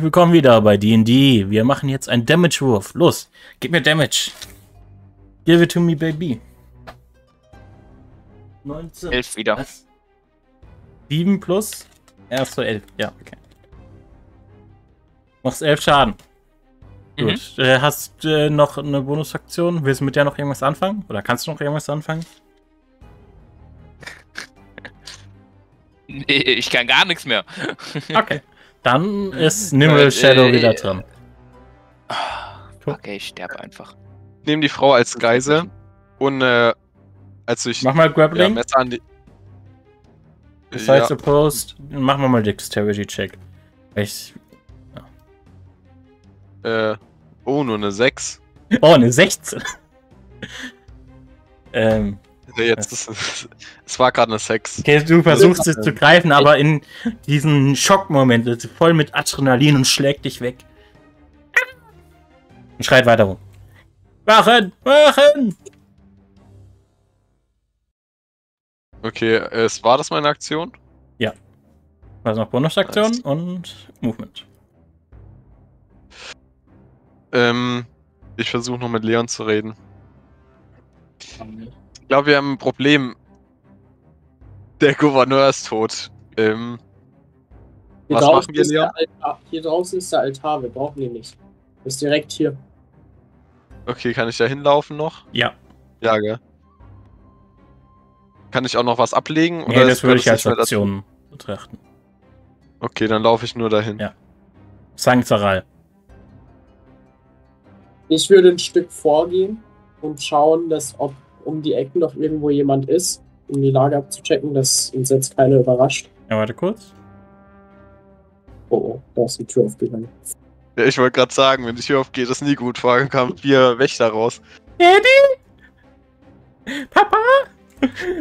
Willkommen wieder bei D&D. Wir machen jetzt einen Damage-Wurf. Los, gib mir Damage. Give it to me, baby. 19. 11 wieder. Was? 7 plus? Erst so 11. Ja, okay. Machst 11 Schaden. Mhm. Gut. Äh, hast äh, noch eine Bonusaktion? Willst du mit der noch irgendwas anfangen? Oder kannst du noch irgendwas anfangen? Nee, Ich kann gar nichts mehr. Okay. Dann ist Nimble Äh, Shadow äh, wieder äh, dran. Okay, ich sterbe einfach. nehme die Frau als Geisel und äh, als ich Mach mal ja, Grappling. Messer an die. Besides opposed. Machen wir mal Dexterity Check. Ich, äh, oh, nur eine 6. oh, eine 16. ähm, Nee, Jetzt ist es. Es war gerade eine 6. okay, du versuchst es zu greifen, aber in diesem Schockmoment ist sie voll mit Adrenalin und schlägt dich weg. Und schreit weiter rum. Wachen! Wachen! Okay, es war das meine Aktion? Also noch Bonusaktion und Movement. Ähm, ich versuche noch mit Leon zu reden. Ich glaube, wir haben ein Problem. Der Gouverneur ist tot. Ähm, Hier Was draußen machen wir, ist Leon? der Altar. Hier draußen ist der Altar, wir brauchen ihn nicht. Ist direkt hier. okay, kann ich da hinlaufen noch? Ja. Ja, gell? Kann ich auch noch was ablegen? Nee, oder das würde ich als? Option betrachten. Okay, dann laufe ich nur dahin. Ja. Sankzaral. Ich würde ein Stück vorgehen und schauen, dass ob um die Ecken noch irgendwo jemand ist, um die Lage abzuchecken, dass uns jetzt keiner überrascht. Ja, warte kurz. Oh, oh, da ist die Tür aufgegangen. Ja, ich wollte gerade sagen, wenn die Tür aufgeht, ist nie gut. Vor allem kamen vier Wächter raus. Daddy? Papa?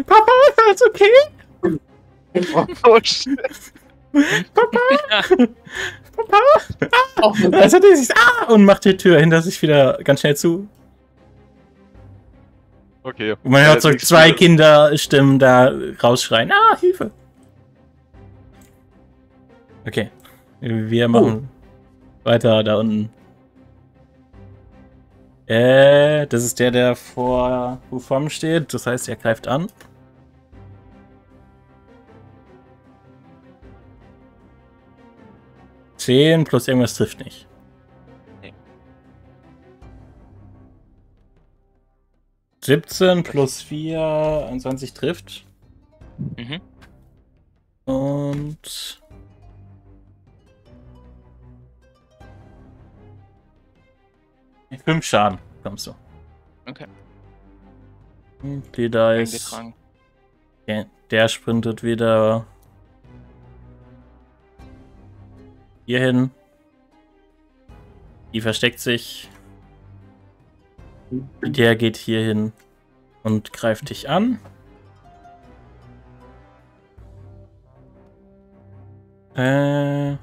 Papa, ist alles okay? Oh, shit. Papa? Papa? Oh, Also sich ah, und macht die Tür hinter sich wieder ganz schnell zu. Okay. Und man hört so zwei Kinderstimmen da rausschreien. Ah, Hilfe. Okay. Wir machen weiter da unten. Äh, das ist der, der vor Wufom steht. Das heißt, er greift an. Zehn plus irgendwas trifft nicht. 17 plus 4, 21 trifft. Mhm. Und. Fünf Schaden kommst du. Okay. Die Dice. Eingetragen. Der, der sprintet wieder hier hin. Die versteckt sich. Der geht hier hin und greift dich an. Äh,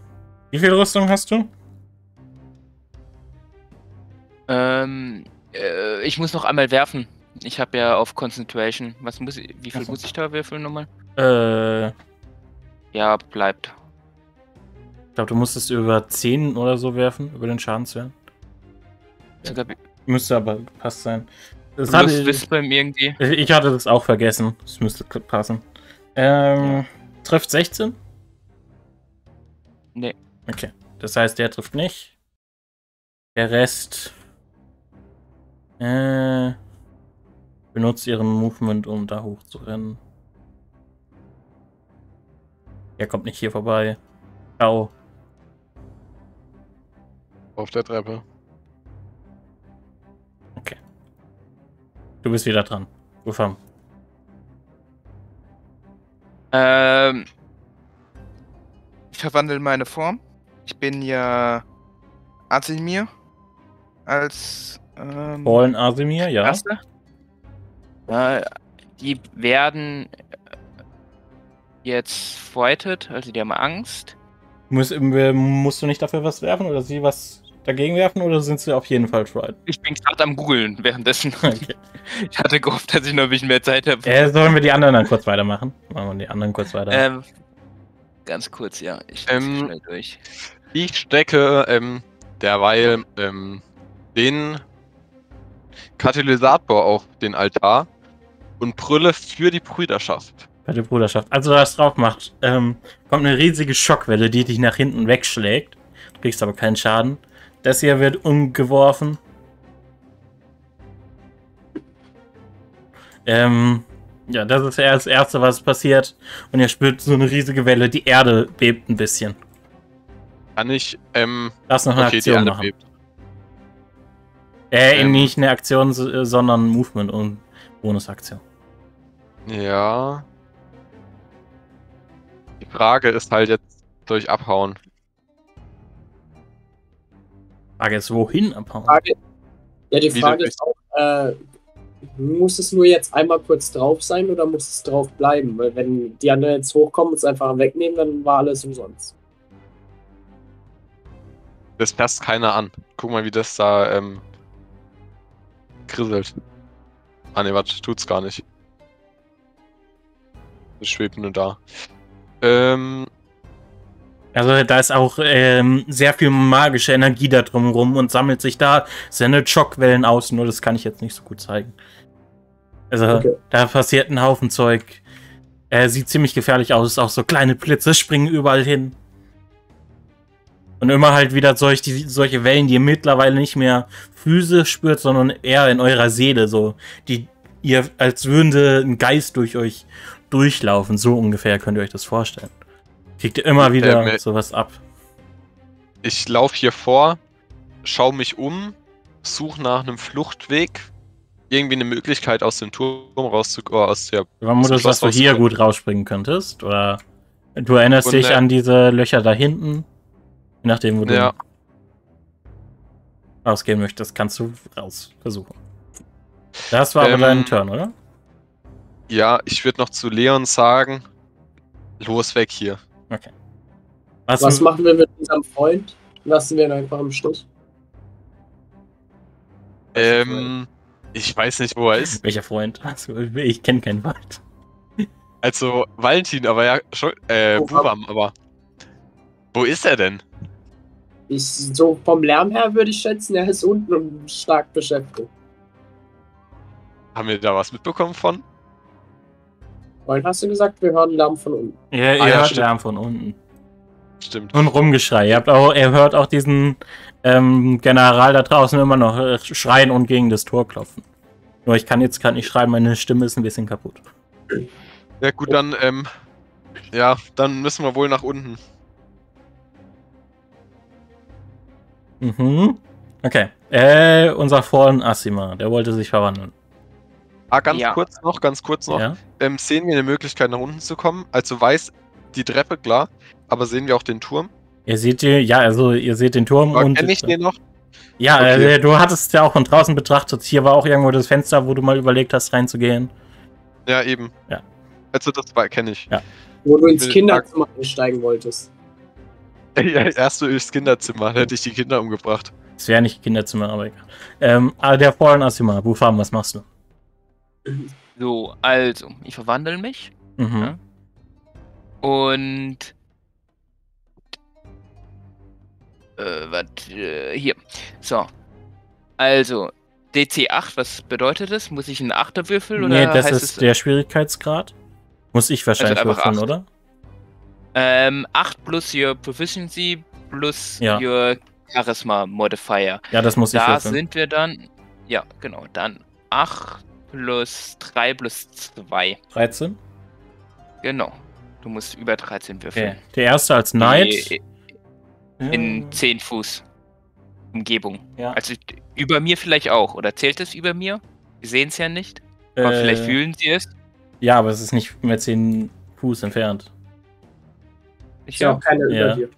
wie viel Rüstung hast du? Ähm, äh, ich muss noch einmal werfen. Ich habe ja auf Concentration. Was muss ich, wie viel Ach so. muss ich da würfeln nochmal? Äh, ich Ja, bleibt. glaube, du musstest über 10 oder so werfen, über den Schadenswert. Sogar Müsste aber gepasst sein. Das hatte, Wisdom irgendwie. ich hatte das auch vergessen. Das müsste passen. Ähm, trifft 16? Nee. Okay. Das heißt, der trifft nicht. Der Rest äh, benutzt ihren Movement, um da hoch zu rennen. Er kommt nicht hier vorbei. Ciao. Auf der Treppe. Du bist wieder dran. Ufam. Ähm, ich verwandle meine Form. Ich bin ja Azimir als ähm, Fallen Asimir, ja. Erster. Äh, die werden äh, jetzt frighted, also die haben Angst. Muss, äh, musst du nicht dafür was werfen oder sie was dagegen werfen oder sind sie auf jeden Fall tried? Ich bin gerade am googeln währenddessen. Okay. Ich hatte gehofft, dass ich noch ein bisschen mehr Zeit habe. Äh, sollen wir die anderen dann kurz weitermachen? Machen wir die anderen kurz weiter. Ähm, ganz kurz, ja. Ich Ähm, schnell durch. Ich stecke ähm, derweil ähm, den Katalysator auf den Altar und brülle für die Brüderschaft. Bei der Bruderschaft. Also, was drauf macht, ähm, kommt eine riesige Schockwelle, die dich nach hinten wegschlägt. Du kriegst aber keinen Schaden. Das hier wird umgeworfen. Ähm, ja, das ist ja das Erste, was passiert. Und ihr spürt so eine riesige Welle. Die Erde bebt ein bisschen. Kann ich, ähm, Lass noch eine okay, Aktion machen. bebt. Äh, Ähm. nicht eine Aktion, so- sondern Movement und Bonusaktion. Ja. Die Frage ist halt jetzt durch Abhauen. Frage ist, wohin abhauen? Frage, ja, die Wieder Frage ist auch, äh, muss es nur jetzt einmal kurz drauf sein oder muss es drauf bleiben? Weil wenn die anderen jetzt hochkommen und es einfach wegnehmen, dann war alles umsonst. Das passt keiner an. Guck mal, wie das da, ähm, krisselt. Ah, ne, warte, tut's gar nicht. Das schwebt nur da. Ähm, Also da ist auch ähm, sehr viel magische Energie da drumherum und sammelt sich da. Sendet Schockwellen aus, nur das kann ich jetzt nicht so gut zeigen. Also Okay. da passiert ein Haufen Zeug. Er sieht ziemlich gefährlich aus. Auch so kleine Blitze springen überall hin. Und immer halt wieder solch, die, solche Wellen, die ihr mittlerweile nicht mehr physisch spürt, sondern eher in eurer Seele. So, die ihr, als würde ein Geist durch euch durchlaufen. So ungefähr könnt ihr euch das vorstellen. Kriegt immer wieder Ähm, sowas ab. ich laufe hier vor, schau mich um, suche nach einem Fluchtweg. Irgendwie eine Möglichkeit aus dem Turm rauszukommen, aus der Vermutest, Schloss dass du hier gut rausspringen könntest? Oder du erinnerst Und, dich äh, an diese Löcher da hinten? Je nachdem, wo du Ja. rausgehen möchtest, kannst du raus versuchen. Das war aber Ähm, dein Turn, oder? Ja, ich würde noch zu Leon sagen, los weg hier. Was, Was machen wir mit unserem Freund? Lassen wir ihn einfach im Stich? Ähm, ich weiß nicht, wo er ist. Welcher Freund? Also, ich kenne keinen Wald. Also Valentin, aber ja schon, äh, Bubam. Bubam, aber wo ist er denn? Ich, so vom Lärm her würde ich schätzen, er ist unten und stark beschäftigt. Haben wir da was mitbekommen von? Vorhin hast du gesagt, wir hören Lärm von unten. Ihr, ihr Ah, ja, hört stimmt. Lärm von unten. Stimmt. Und Rumgeschrei. Ihr, habt auch, ihr hört auch diesen ähm, General da draußen immer noch äh, schreien und gegen das Tor klopfen. Nur ich kann jetzt gerade nicht schreiben, meine Stimme ist ein bisschen kaputt. Ja gut, dann, ähm, ja, dann müssen wir wohl nach unten. Mhm. Okay. Äh, unser Freund Asima, der wollte sich verwandeln. Ah, ganz Ja. kurz noch, ganz kurz noch. Ja? Ähm, sehen wir eine Möglichkeit nach unten zu kommen? Also weiß die Treppe, klar, aber sehen wir auch den Turm? Ihr seht die, ja, also ihr seht den Turm Aber und. kenn ich den noch? Ja, Okay. äh, du hattest ja auch von draußen betrachtet. Hier war auch irgendwo das Fenster, wo du mal überlegt hast, reinzugehen. Ja, eben. Ja. Also das kenne ich. Wo du ins Kinderzimmer einsteigen wolltest. Ja, erst so ins Kinderzimmer, da hätte ich die Kinder umgebracht. Es wäre nicht Kinderzimmer, aber egal. Ähm, aber der Fallen Asima, Bufam, was machst du? So, also, ich verwandle mich Mhm. Ja. und. Äh, was? Äh, hier. So. Also, DC8, was bedeutet das? Muss ich einen Achter würfeln? Nee, oder das heißt ist es, der Schwierigkeitsgrad. Muss ich wahrscheinlich Also würfeln, acht. oder? Ähm, 8 plus your Proficiency plus Ja. your Charisma Modifier. Ja, das muss ich Da würfeln. sind wir dann. Ja, genau. Dann 8 plus 3 plus 2. 13? Genau. Du musst über 13 würfeln. Okay. Der erste als Knight. Die- In 10 Fuß Umgebung. Ja. Also über mir vielleicht auch. Oder zählt es über mir? Wir sehen es ja nicht. Aber vielleicht Äh, fühlen sie es. Ja, aber es ist nicht mehr 10 Fuß entfernt. Ist ja auch keiner Ja. über dir.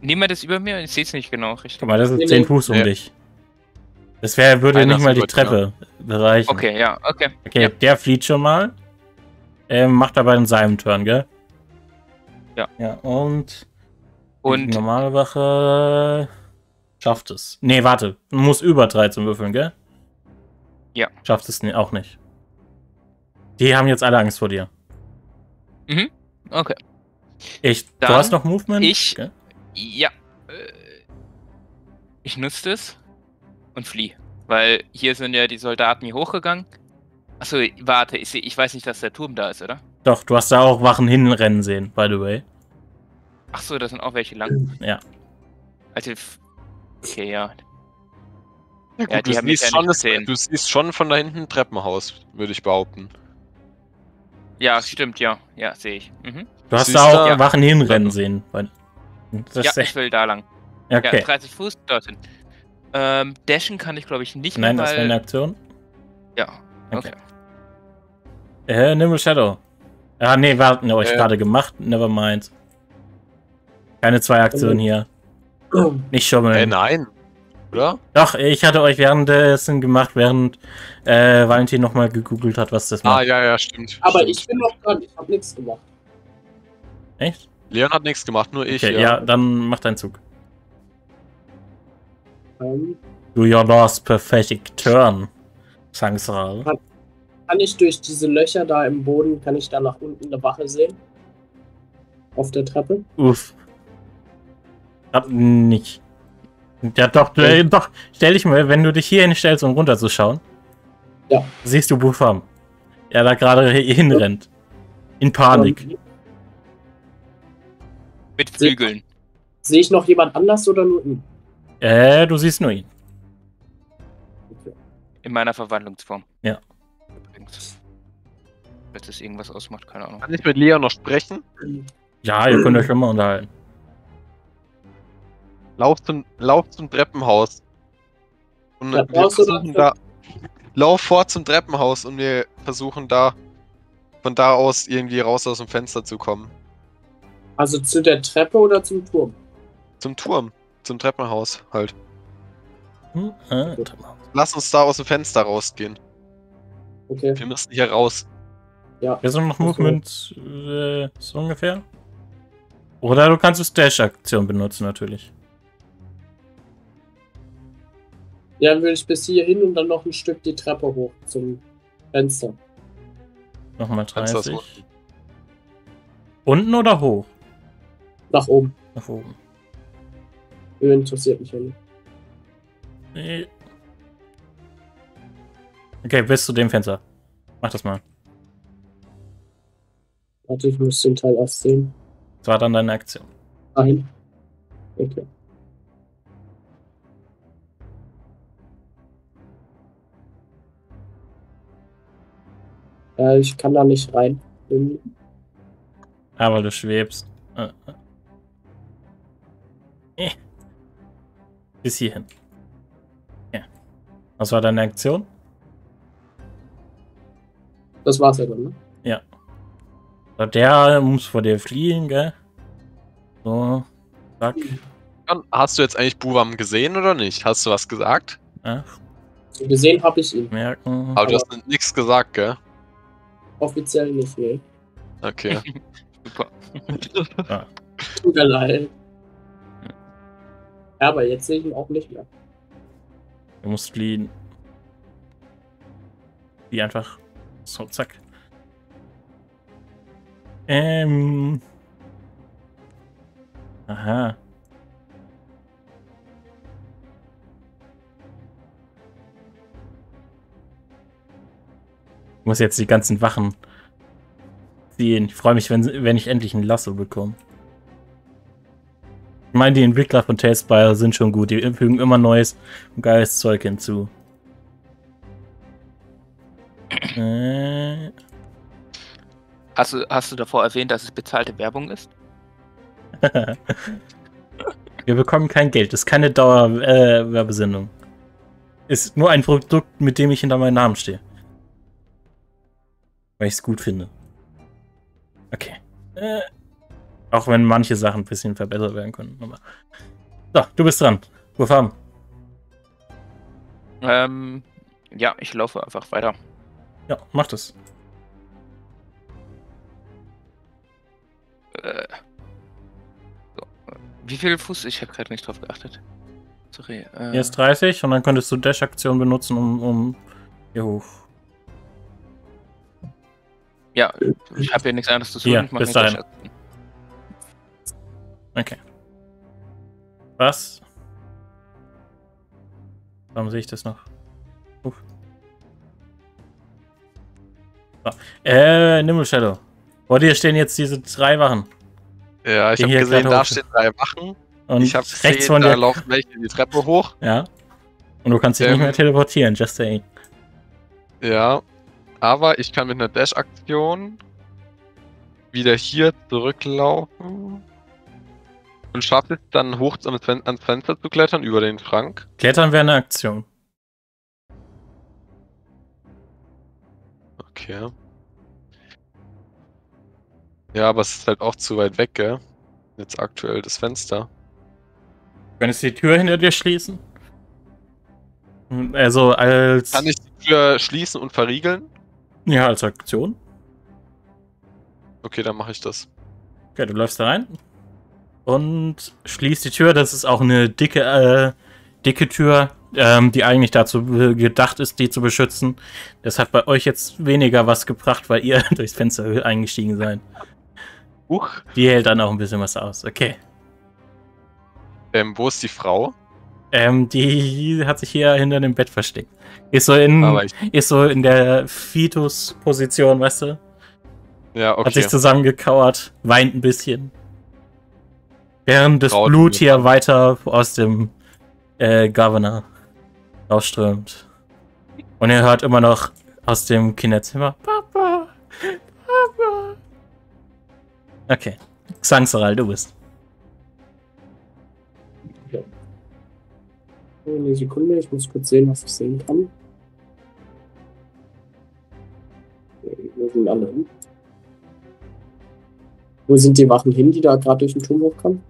Nehmen wir das über mir? Ich sehe es nicht genau, richtig. Guck mal, das ist Nee, 10 nee. Fuß um Ja. dich. Das wär, würde Einer nicht mal die dir. Treppe bereichen. Okay, ja, okay. Okay, Ja. der flieht schon mal. Ähm, macht aber in seinem Turn, gell? Ja. Ja, und Und normale Wache schafft es. Nee, warte. Du musst über 13 würfeln, gell? Ja. Schafft es auch nicht. Die haben jetzt alle Angst vor dir. okay. Ich, du hast noch Movement? ich- Gell? Ja, ich nutze das und fliehe. Weil hier sind ja die Soldaten hier hochgegangen. Achso, warte, ich, ich weiß nicht, dass der Turm da ist, oder? Doch, du hast da auch Wachen hinrennen sehen, by the way. Achso, da sind auch welche lang. Ja. Also, okay, ja. Ja, Ja, gut, die du, siehst ja schon, das, gesehen. du siehst schon von da hinten ein Treppenhaus, würde ich behaupten. Ja, stimmt, ja. Ja, sehe ich. Mhm. Du hast Siehst da auch du? Ja. Wachen hinrennen sehen. Das Ja, ich will da lang. okay. Ja, 30 Fuß dorthin. Ähm, dashen kann ich, glaube ich, nicht Nein, mehr, das wäre eine. Aktion. Ja, Okay. okay. Äh, Nimble Shadow. Ah, nee, wir hatten euch Äh. gerade gemacht. Never mind. Keine zwei Aktionen hier. Nicht schummeln. Äh, nein. Oder? Doch, ich hatte euch währenddessen gemacht, während äh, Valentin nochmal gegoogelt hat, was das Ah, macht. ja, ja, stimmt. Aber stimmt. ich bin noch dran, ich habe nichts gemacht. Echt? Leon hat nichts gemacht, nur ich. Okay, ja. ja. dann mach deinen Zug. Ähm, Do your last perfect turn. Sangsral. kann ich durch diese Löcher da im Boden, kann ich da nach unten eine Wache sehen? Auf der Treppe? Uff. Hab nicht. Ja, doch, du, Okay. äh, doch. Stell dich mal, wenn du dich hier hinstellst, um runterzuschauen. Ja. Siehst du Bufam. Der da gerade hinrennt. In Panik. Ähm, Mit Flügeln. Sehe ich noch jemand anders oder nur ihn? Äh, du siehst nur ihn. In meiner Verwandlungsform. Ja. Übrigens. Falls das irgendwas ausmacht, keine Ahnung. Kann ich mit Leon noch sprechen? Ja, ihr könnt euch immer unterhalten. Lauf zum, lauf zum Treppenhaus. Und wir Treppenhaus oder versuchen da. Lauf vor zum Treppenhaus und wir versuchen da von da aus irgendwie raus aus dem Fenster zu kommen. Also zu der Treppe oder zum Turm? Zum Turm. Zum Treppenhaus halt. Hm? Äh, Lass uns da aus dem Fenster rausgehen. Okay. Wir müssen hier raus. Ja. Wir sind noch Movement äh, so ungefähr. Oder du kannst es Dash-Aktion benutzen, natürlich. Ja, dann würde ich bis hier hin und dann noch ein Stück die Treppe hoch zum Fenster. Nochmal Fenster ist 30. Unten oder hoch? Nach oben. Nach oben. Höhe interessiert mich ja nicht. Nee. Okay, bis zu dem Fenster. Mach das mal. Warte, ich muss den Teil erst sehen. Das war dann deine Aktion. Nein. Okay. Äh, ich kann da nicht rein. Weil du schwebst. Äh, äh. Bis hierhin. Ja. Was war deine Aktion? Das war's ja dann, ne? Der muss vor dir fliehen, gell? So. Zack. Hast du jetzt eigentlich Buwam gesehen oder nicht? Hast du was gesagt? Ja, So gesehen habe ich ihn. merken. Aber du hast nichts gesagt, gell? Offiziell nicht, ne? Okay. Super. Tut mir leid. Ja, aber jetzt sehe ich ihn auch nicht mehr. Du musst fliehen. Wie einfach. So, zack. Ähm. Aha. Ich muss jetzt die ganzen Wachen ziehen. Ich freue mich, wenn, wenn ich endlich ein Lasso bekomme. Ich meine, die Entwickler von Tailspire sind schon gut. Die fügen immer neues und geiles Zeug hinzu. Äh, Hast du, hast du davor erwähnt, dass es bezahlte Werbung ist? Wir bekommen kein Geld. Das ist keine Dauerwerbesendung. Äh, ist nur ein Produkt, mit dem ich hinter meinem Namen stehe. Weil ich es gut finde. Okay. Äh, auch wenn manche Sachen ein bisschen verbessert werden können. So, du bist dran. Wurfarm. Ähm, ja, ich laufe einfach weiter. Ja, mach das. Äh, so. Wie viel Fuß? Ich habe gerade nicht drauf geachtet. Sorry. Äh, Hier ist 30 und dann könntest du Dash-Aktion benutzen, um, um hier hoch. ja, ich habe ja nichts anderes zu tun. Hier, bis dahin. Okay. Was? Warum sehe ich das noch? Uff. So. Äh, Nimble Shadow. Vor dir stehen jetzt diese drei Wachen. Ja, ich habe gesehen, da hoch- stehen drei Wachen. Und ich habe rechts gesehen, von da dir. laufen welche die Treppe hoch. Ja. Und du kannst dich Ähm. nicht mehr teleportieren, just saying. Ja, aber ich kann mit einer Dash-Aktion wieder hier zurücklaufen und schaffe es dann hoch ans Fenster zu klettern über den Schrank. Klettern wäre eine Aktion. Okay. Ja, aber es ist halt auch zu weit weg, gell? Jetzt aktuell das Fenster. Könntest du die Tür hinter dir schließen? Also als. Kann ich die Tür schließen und verriegeln? Ja, als Aktion. Okay, dann mache ich das. Okay, du läufst da rein und schließt die Tür. Das ist auch eine dicke, äh, dicke Tür, ähm, die eigentlich dazu gedacht ist, die zu beschützen. Das hat bei euch jetzt weniger was gebracht, weil ihr durchs Fenster eingestiegen seid. Huch. Die hält dann auch ein bisschen was aus. Okay. Ähm, wo ist die Frau? Ähm, die hat sich hier hinter dem Bett versteckt. Ist so in, ist so in der Fetus-Position, weißt du? ja, Hat sich okay. zusammengekauert, weint ein bisschen. Während das Traut Blut hier weiter aus dem äh, Governor rausströmt. Und ihr hört immer noch aus dem Kinderzimmer Papa, Papa. Okay. Xangsaral, du bist. Eine Sekunde, ich muss kurz sehen, was ich sehen kann. Wo sind alle hin? Wo sind die Wachen hin, die da gerade durch den Turm hochkamen?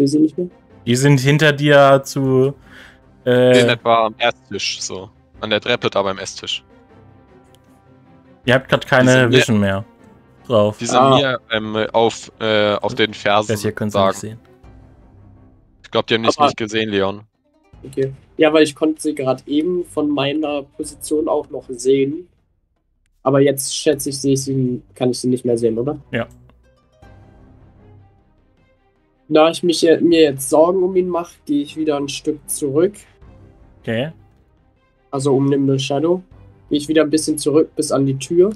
Sehe sie nicht mehr? Die sind hinter dir zu. Die sind Äh, etwa am Esstisch, so. An der Treppe da beim Esstisch. ihr habt gerade keine sind mir- Vision mehr drauf. Die sind Ah. mir ähm, auf, äh, auf den Fersen Das hier könnt ihr nicht sehen. Ich glaube, die haben dich Aber- nicht gesehen, Leon. Okay. Ja, weil ich konnte sie gerade eben von meiner Position auch noch sehen. Aber jetzt schätze ich, sehe ich sie, kann ich sie nicht mehr sehen, oder? Ja. Da ich mich, mir jetzt Sorgen um ihn mache, gehe ich wieder ein Stück zurück. Okay. also um Nimble Shadow. Gehe ich wieder ein bisschen zurück bis an die Tür.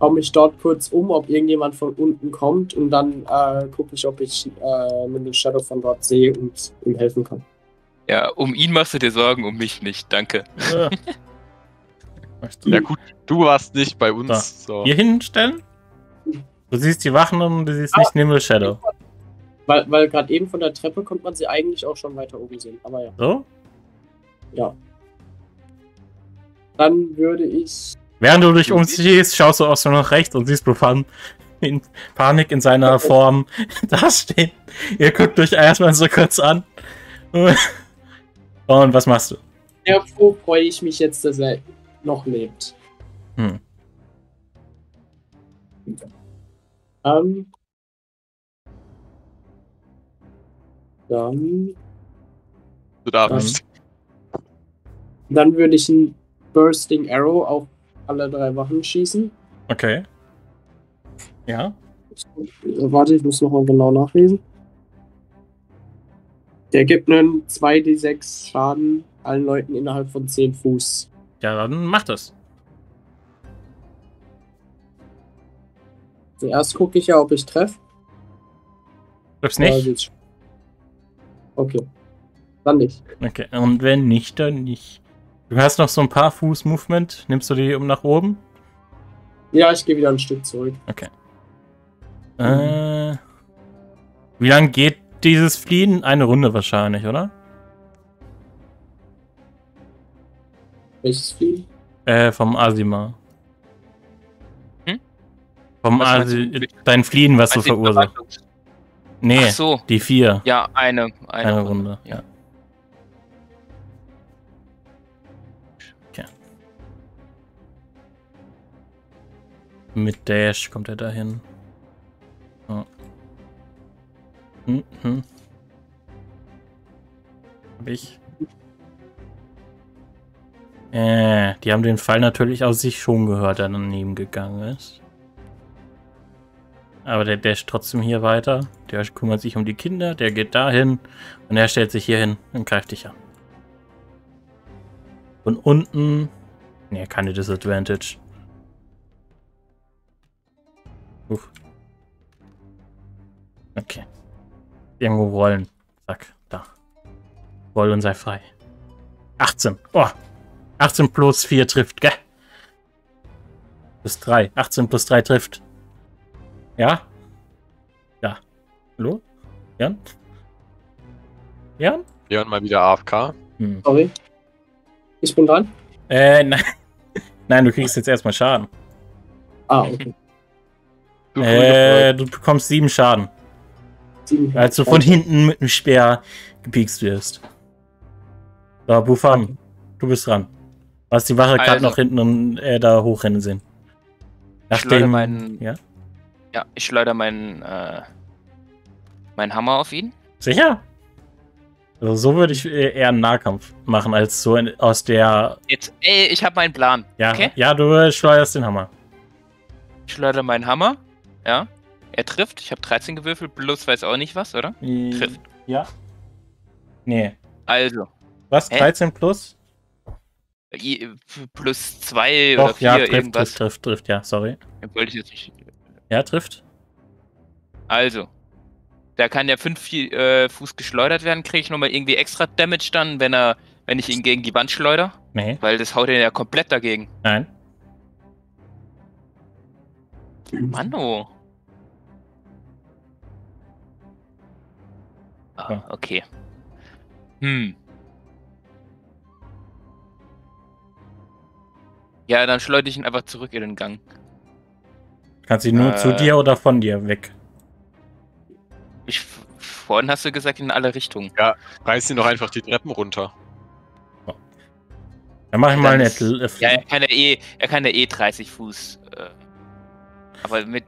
Schau mich dort kurz um, ob irgendjemand von unten kommt und dann äh, gucke ich, ob ich äh, Nimble Shadow von dort sehe und ihm helfen kann. Ja, um ihn machst du dir Sorgen, um mich nicht. Danke. Ja. Ja gut, du warst nicht bei uns. So. hier hinstellen? Du siehst die Wachen und du siehst nicht Nimble Shadow. Weil, weil gerade eben von der Treppe konnte man sie eigentlich auch schon weiter oben sehen. Aber ja. So? ja. Dann würde ich. Während du dich umziehst, schaust du auch so nach rechts und siehst Bluffan in Panik in seiner Form dastehen. Ihr guckt euch erstmal so kurz an. Und was machst du? Sehr froh freue ich mich jetzt, dass er noch lebt. Hm. Ähm. Dann. Du darfst. Dann würde ich ein Bursting Arrow auf alle drei Wachen schießen. Okay. Ja. Warte, ich muss nochmal genau nachlesen. Der gibt einen 2d6 Schaden allen Leuten innerhalb von 10 Fuß. Ja, dann mach das. Zuerst gucke ich ja, ob ich treffe. Triffst Ja, nicht? Okay. Dann nicht. Okay. Und wenn nicht, dann nicht. Du hast noch so ein paar Fuß Movement. Nimmst du die um nach oben? Ja, ich gehe wieder ein Stück zurück. Äh. Wie lang geht dieses Fliehen? Eine Runde wahrscheinlich, oder? Welches Vieh? Äh, vom Asima. Hm? Vom Asi dein Fliehen, was du. Verwandlungs- Nee, Ach so, die vier. ja, eine. Eine, Eine Runde. Ja. Ja. Okay. Mit Dash kommt er dahin. So. Hm, hm. Hab ich. Äh, die haben den Fall natürlich aus sich schon gehört, der daneben gegangen ist. Aber der dasht trotzdem hier weiter. Der kümmert sich um die Kinder, der geht dahin und er stellt sich hier hin und greift dich an. Von unten. Ne, keine Disadvantage. Uff. Okay. Irgendwo rollen. Zack, da. Roll und sei frei. 18. Oh. 18 plus 4 trifft, gell? Plus 3. 18 plus 3 trifft. Ja? Ja. Hallo? Jan? Jan? Leon mal wieder AFK. Hm. Sorry. Ich bin dran. Äh, nein. Nein, du kriegst jetzt erstmal Schaden. Ah, okay. Du Äh, du bekommst 7 Schaden, Sieben. als du von hinten mit dem Speer gepiekst wirst. So, Bufam, du bist dran. Du hast die Wache gerade Also. noch hinten und, äh, da hochrennen sehen. schleuder meinen- Ja? Ja, ich schleudere meinen, äh, meinen Hammer auf ihn. Sicher? Also so würde ich äh, eher einen Nahkampf machen, als so in, aus der. Jetzt, ey, ich habe meinen Plan. Ja, Okay. ja, du äh, schleuderst den Hammer. Ich schleudere meinen Hammer. Ja. Er trifft. Ich habe 13 gewürfelt, plus weiß auch nicht was, oder? Trifft. Ja. Nee. Also, Was? Hä? 13 plus? i- plus 2 oder Doch, 4 ja, trifft, irgendwas. trifft, trifft, trifft, ja, sorry. Wollte ich jetzt nicht. Ja, trifft. Also, da kann der 5 äh, Fuß geschleudert werden, kriege ich nochmal irgendwie extra Damage dann, wenn er, wenn ich ihn gegen die Wand schleuder, Nee, weil das haut er ja komplett dagegen. nein. Mano. Ah, okay. Hm. Ja, dann schleudere ich ihn einfach zurück in den Gang. Kannst du nur Äh. zu dir oder von dir weg? Ich, vorhin hast du gesagt in alle Richtungen. Reiß ihn doch einfach die Treppen runter. Dann mach ich mal einen Ja, er kann ja eh, er kann ja eh 30 Fuß. Äh, aber mit.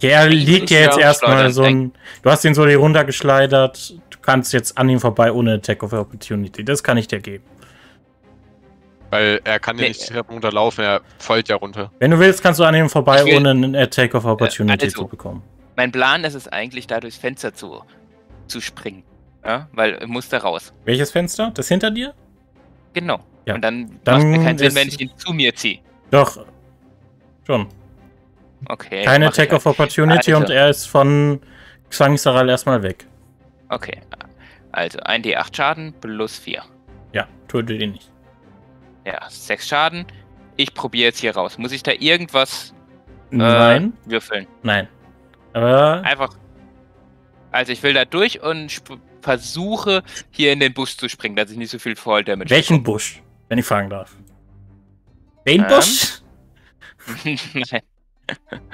Ja, er Ich liegt ja jetzt ja erstmal so ein. Du hast ihn so hier runtergeschleudert. Du kannst jetzt an ihm vorbei ohne Attack of Opportunity. Das kann ich dir geben. Weil er kann ja Nee. nicht die Treppen runterlaufen, er folgt ja runter. Wenn du willst, kannst du an ihm vorbei, will- ohne einen Attack of Opportunity also. zu bekommen. Mein Plan ist es eigentlich, da durchs Fenster zu, zu springen. Ja, weil er muss da raus. Welches Fenster? Das hinter dir? Genau. Ja. Und dann, Dann macht mir keinen Sinn, wenn ich ihn zu mir ziehe. Doch. Schon. Okay. Kein mach ich Attack halt. of Opportunity Also. und er ist von Xangsaral erstmal weg. Okay. Also 1d8 Schaden plus 4. Ja, töte ihn nicht. Ja, 6 Schaden. Ich probiere jetzt hier raus. Muss ich da irgendwas äh, Nein, würfeln? nein. Aber Einfach. Also ich will da durch und versuche hier in den Busch zu springen, dass ich nicht so viel Fall Damage welchen Busch, wenn ich fragen darf? Den Ähm? Busch? bekomme.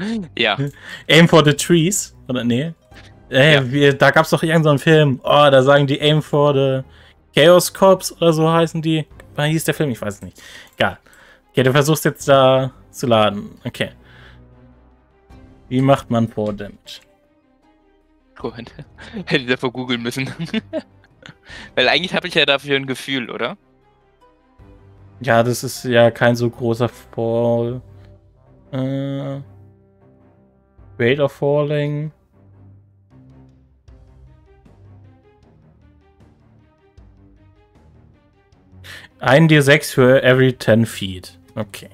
Nein. ja. Aim for the Trees? Oder nee? Äh, Ja. wir, da gab's doch irgendeinen Film. Oh, da sagen die Aim for the Chaos Corps oder so heißen die. Wie hieß der Film? Ich weiß es nicht. Egal. Okay, du versuchst jetzt da zu laden. Okay. Wie macht man Four Damage? Gut. Hätte ich davor googeln müssen. Weil eigentlich habe ich ja dafür ein Gefühl, oder? Ja, das ist ja kein so großer Fall. Äh, Rate of Falling. Ein D6 für every 10 feet. Okay.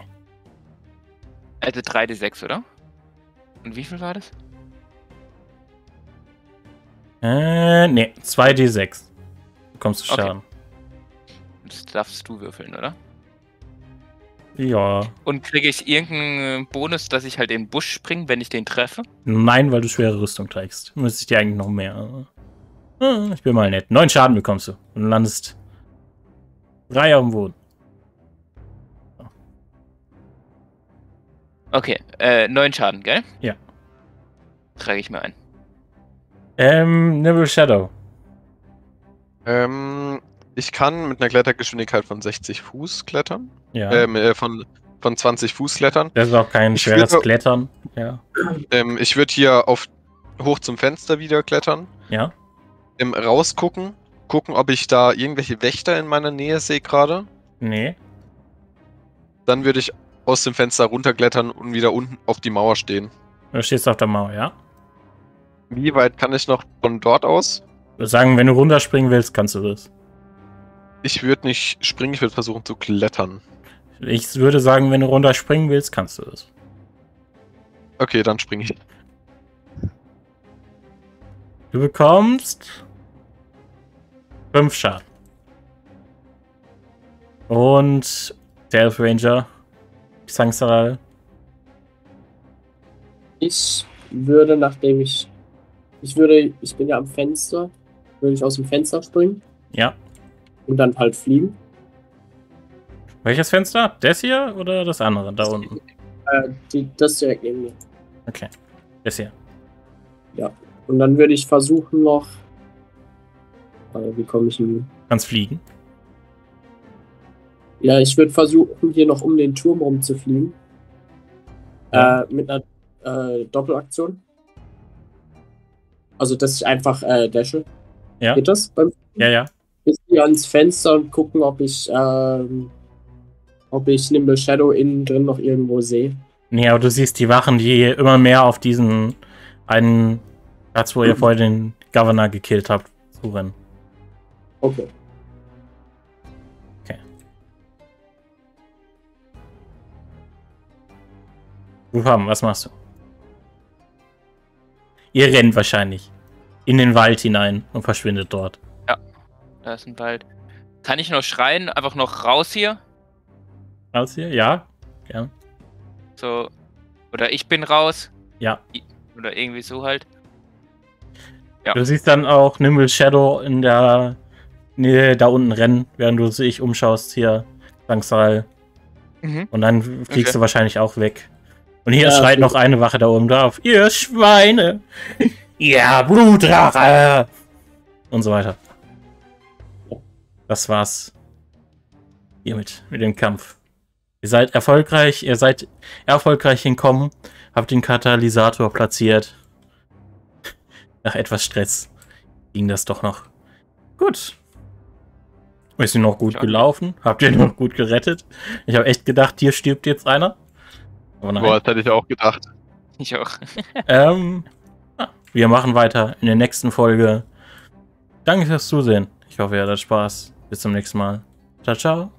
Also 3d6, oder? Und wie viel war das? Äh, nee, 2 D6. Bekommst du Okay. Schaden. Das darfst du würfeln, oder? Ja. Und kriege ich irgendeinen Bonus, dass ich halt in den Busch springe, wenn ich den treffe? Nein, weil du schwere Rüstung trägst. Müsste ich dir eigentlich noch mehr. Ah, Ich bin mal nett. Neun Schaden bekommst du. Und landest drei dem Boden. Okay, äh, 9 Schaden, gell? Ja. Trage ich mir ein. Ähm, Nibble Shadow. Ähm, ich kann mit einer Klettergeschwindigkeit von 60 Fuß klettern. Ja. Ähm, äh, von, von 20 Fuß klettern. das ist auch kein ich schweres würde- Klettern. Ja. Ähm, ich würde hier auf hoch zum Fenster wieder klettern. Ja. Ähm, rausgucken. Gucken, ob ich da irgendwelche Wächter in meiner Nähe sehe gerade. Nee. Dann würde ich aus dem Fenster runterklettern und wieder unten auf die Mauer stehen. Du stehst auf der Mauer, ja? Wie weit kann ich noch von dort aus? Ich würde sagen, wenn du runterspringen willst, kannst du das. Ich würde nicht springen, ich würde versuchen zu klettern. Ich würde sagen, wenn du runterspringen willst, kannst du das. Okay, dann springe ich. Du bekommst fünf Schaden. Und der Elf Ranger, Xangsaral, Ich würde, nachdem ich. Ich würde. Ich bin ja am Fenster. Würde ich aus dem Fenster springen ja. und dann halt fliegen. Welches Fenster? Das hier oder das andere da unten? Äh, die, das direkt neben mir. Okay. Das hier. Und dann würde ich versuchen noch. Äh, wie komme ich hin? Kannst fliegen. Ja, ich würde versuchen, hier noch um den Turm rumzufliegen. Ja. Äh, mit einer äh, Doppelaktion. Also, dass ich einfach äh, dashe. Ja. Geht das? Beim Ja, ja. bis hier ans Fenster und gucken, ob ich, ähm, ob ich Nimble Shadow innen drin noch irgendwo sehe. Nee, aber du siehst die Wachen, die immer mehr auf diesen einen Platz, wo ihr Mhm. vorher den Governor gekillt habt, zurennen. Okay. Rufam, was machst du? Ihr rennt wahrscheinlich in den Wald hinein und verschwindet dort. Da ist ein Wald. Kann ich noch schreien? Einfach noch raus hier? Raus hier? Ja? Ja. So. Oder ich bin raus. Ja. Oder irgendwie so halt. Ja. Du siehst dann auch Nimble Shadow in der Nähe da unten rennen, während du dich umschaust hier langsam. Mhm. Und dann fliegst Okay. du wahrscheinlich auch weg. Und hier Ja, schreit noch eine Wache da oben drauf. Ihr Schweine! ja, Blutrache! Und so weiter. Das war's. Hiermit, mit dem Kampf. Ihr seid erfolgreich, ihr seid erfolgreich hinkommen, habt den Katalysator platziert. Nach etwas Stress ging das doch noch. Gut. Ist ihr noch gut Ja. gelaufen? Habt ihr noch gut gerettet? Ich habe echt gedacht, hier stirbt jetzt einer. Aber nein. Boah, das hätte ich auch gedacht. Ich auch. Ähm, wir machen weiter in der nächsten Folge. Danke fürs Zusehen. Ich hoffe, ihr hattet Spaß. Bis zum nächsten Mal. Ciao, ciao.